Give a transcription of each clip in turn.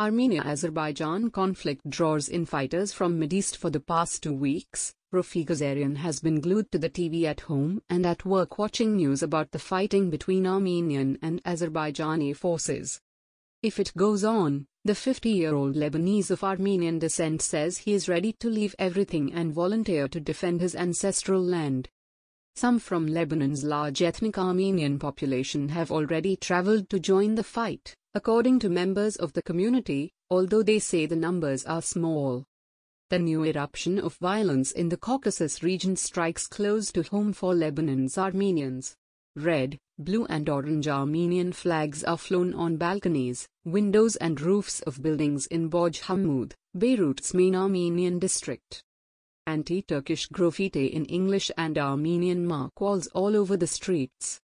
Armenia-Azerbaijan conflict draws in fighters from Mideast for the past two weeks. Raffi Ghazarian has been glued to the TV at home and at work watching news about the fighting between Armenian and Azerbaijani forces. If it goes on, the 50-year-old Lebanese of Armenian descent says he is ready to leave everything and volunteer to defend his ancestral land. Some from Lebanon's large ethnic Armenian population have already traveled to join the fight according to members of the community, although they say the numbers are small. The new eruption of violence in the Caucasus region strikes close to home for Lebanon's Armenians. Red, blue and orange Armenian flags are flown on balconies, windows and roofs of buildings in Bourj Hammoud, Beirut's main Armenian district. Anti-Turkish graffiti in English and Armenian mark walls all over the streets.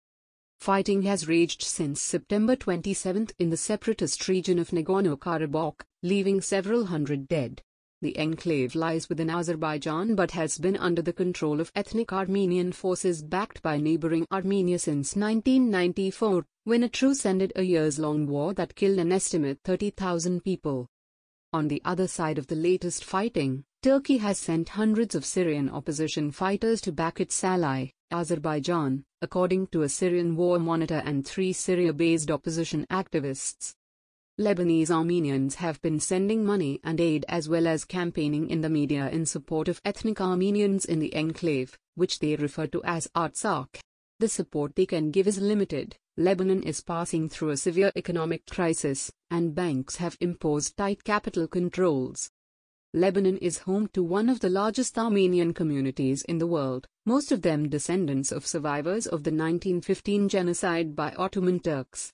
Fighting has raged since September 27 in the separatist region of Nagorno-Karabakh, leaving several hundred dead. The enclave lies within Azerbaijan but has been under the control of ethnic Armenian forces backed by neighboring Armenia since 1994, when a truce ended a years-long war that killed an estimate 30,000 people. On the other side of the latest fighting, Turkey has sent hundreds of Syrian opposition fighters to back its ally, Azerbaijan, according to a Syrian war monitor and three Syria-based opposition activists. Lebanese Armenians have been sending money and aid as well as campaigning in the media in support of ethnic Armenians in the enclave, which they refer to as Artsakh. The support they can give is limited. Lebanon is passing through a severe economic crisis, and banks have imposed tight capital controls. Lebanon is home to one of the largest Armenian communities in the world, most of them descendants of survivors of the 1915 genocide by Ottoman Turks.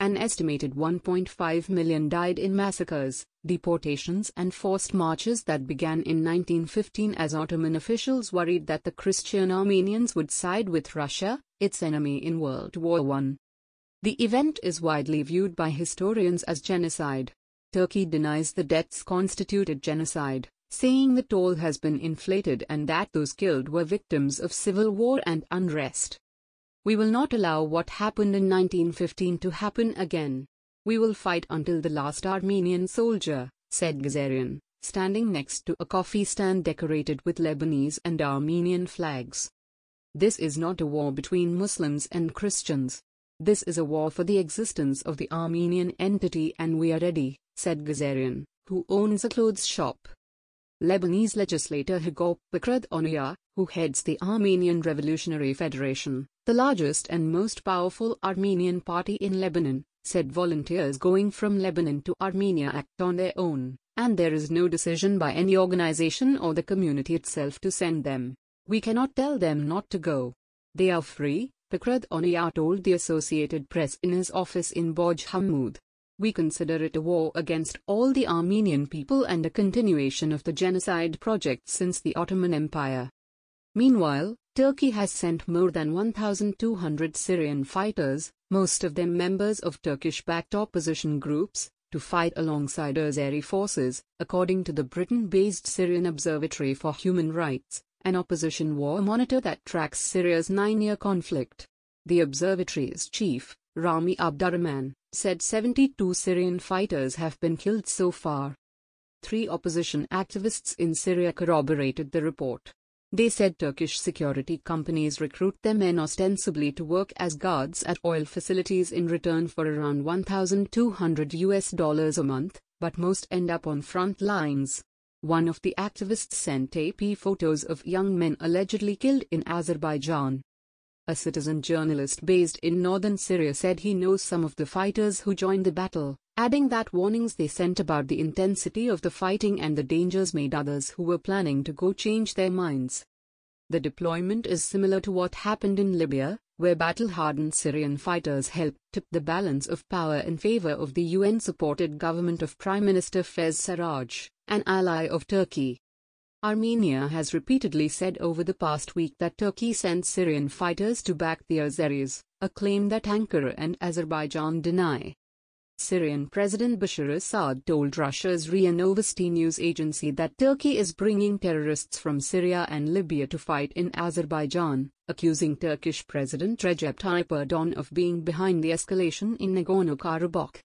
An estimated 1.5 million died in massacres, deportations and forced marches that began in 1915 as Ottoman officials worried that the Christian Armenians would side with Russia, its enemy in World War I. The event is widely viewed by historians as genocide. Turkey denies the deaths constituted genocide, saying the toll has been inflated and that those killed were victims of civil war and unrest. We will not allow what happened in 1915 to happen again. We will fight until the last Armenian soldier, said Ghazarian, standing next to a coffee stand decorated with Lebanese and Armenian flags. This is not a war between Muslims and Christians. This is a war for the existence of the Armenian entity and we are ready said Ghazarian, who owns a clothes shop. Lebanese legislator Hagop Pakradounian, who heads the Armenian Revolutionary Federation, the largest and most powerful Armenian party in Lebanon, said volunteers going from Lebanon to Armenia act on their own, and there is no decision by any organization or the community itself to send them. We cannot tell them not to go. They are free, Pakradounian told the Associated Press in his office in Bourj Hammoud. We consider it a war against all the Armenian people and a continuation of the genocide project since the Ottoman Empire. Meanwhile, Turkey has sent more than 1,200 Syrian fighters, most of them members of Turkish-backed opposition groups, to fight alongside Azeri forces, according to the Britain-based Syrian Observatory for Human Rights, an opposition war monitor that tracks Syria's nine-year conflict. The observatory's chief, Rami Abdurrahman, said 72 Syrian fighters have been killed so far. Three opposition activists in Syria corroborated the report. They said Turkish security companies recruit their men ostensibly to work as guards at oil facilities in return for around 1,200 US dollars a month, but most end up on front lines. One of the activists sent AP photos of young men allegedly killed in Azerbaijan. A citizen journalist based in northern Syria said he knows some of the fighters who joined the battle, adding that warnings they sent about the intensity of the fighting and the dangers made others who were planning to go change their minds. The deployment is similar to what happened in Libya, where battle-hardened Syrian fighters helped tip the balance of power in favor of the UN-supported government of Prime Minister Fayez Sarraj, an ally of Turkey. Armenia has repeatedly said over the past week that Turkey sent Syrian fighters to back the Azeris, a claim that Ankara and Azerbaijan deny. Syrian President Bashar Assad told Russia's RIA Novosti news agency that Turkey is bringing terrorists from Syria and Libya to fight in Azerbaijan, accusing Turkish President Recep Tayyip Erdogan of being behind the escalation in Nagorno-Karabakh.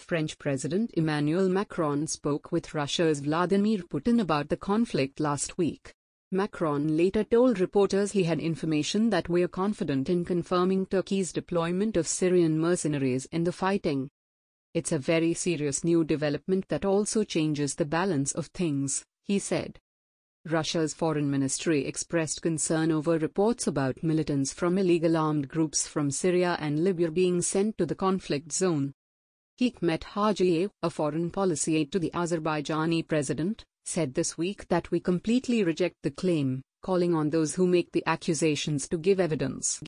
French President Emmanuel Macron spoke with Russia's Vladimir Putin about the conflict last week. Macron later told reporters he had information that we're confident in confirming Turkey's deployment of Syrian mercenaries in the fighting. It's a very serious new development that also changes the balance of things, he said. Russia's foreign ministry expressed concern over reports about militants from illegal armed groups from Syria and Libya being sent to the conflict zone. Hikmet Hajiyev, a foreign policy aide to the Azerbaijani president, said this week that we completely reject the claim, calling on those who make the accusations to give evidence.